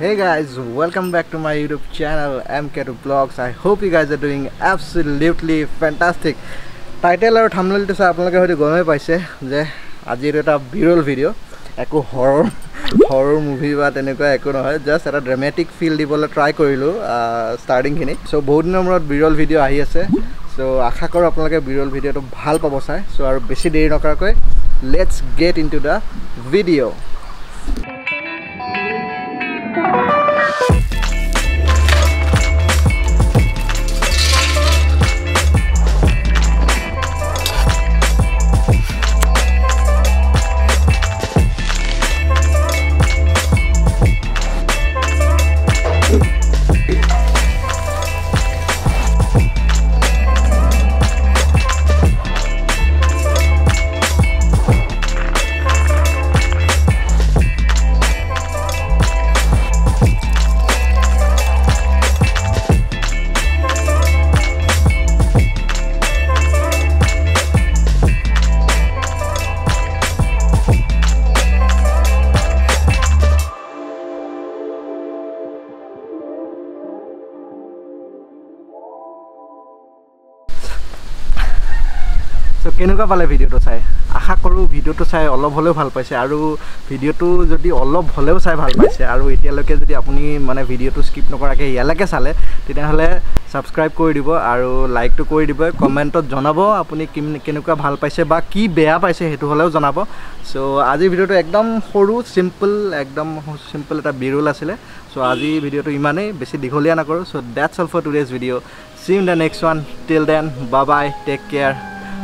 Hey guys, welcome back to my YouTube channel MK2 Vlogs. I hope you guys are doing absolutely fantastic. Title আৰু থামনেলটো চাই আপোনালোকে হয়তো গমেই পাইছে যে আজি এইটো এটা বিৰল ভিডিঅ' একো হৰৰ হৰৰ মুভি বা তেনেকুৱা একো নহয় জাষ্ট এটা ড্ৰামেটিক ফিল দিবলৈ ট্ৰাই কৰিলোঁ ষ্টাৰ্টিংখিনি চ' বহুত দিনৰ মূৰত বিৰল ভিডিঅ' আহি আছে চ' আশা কৰোঁ আপোনালোকে বিৰল ভিডিঅ'টো ভাল পাব চাই চ' আৰু বেছি দেৰি নকৰাকৈ let's get in to the' video' কেনেকুৱা পালে ভিডিঅ'টো চাই? আশা কৰোঁ ভিডিঅ'টো চাই অলপ হ'লেও ভাল পাইছে আৰু ভিডিঅ'টো যদি অলপ হ'লেও চাই ভাল পাইছে আৰু এতিয়ালৈকে যদি আপুনি মানে ভিডিঅ'টো স্কিপ নকৰাকৈ ইয়ালৈকে চালে তেতিয়াহ'লে ছাবস্ক্ৰাইব কৰি দিব আৰু লাইকটো কৰি দিব কমেণ্টত জনাব আপুনি কি কেনেকুৱা ভাল পাইছে বা কি বেয়া পাইছে সেইটো হ'লেও জনাব। চ' আজিৰ ভিডিঅ'টো একদম সৰু চিম্পল একদম চিম্পল এটা বিৰুল আছিলে। চ' আজি ভিডিঅ'টো ইমানেই বেছি দীঘলীয়া নকৰোঁ। So' that's all for today's video' see in the next one till then bye bye take care